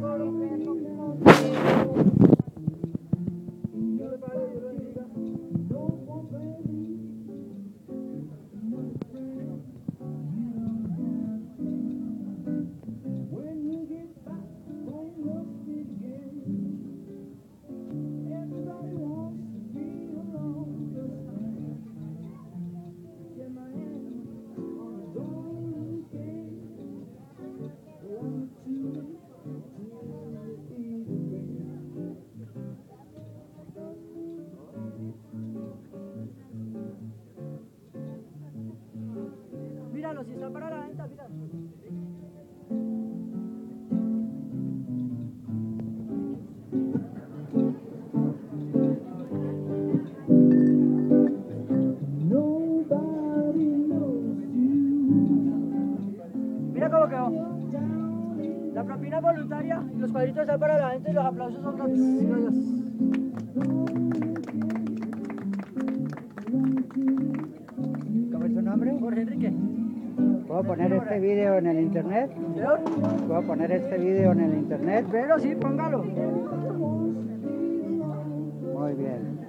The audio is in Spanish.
Thank you. Míralo, si está para la venta, míralo. Mira cómo quedó. La propina es voluntaria, los cuadritos están para la venta y los aplausos son gratis. Gracias. ¿Cómo es su nombre? Jorge Enrique. ¿Puedo poner este video en el internet? ¿Puedo poner este video en el internet? Pero sí, póngalo. Muy bien.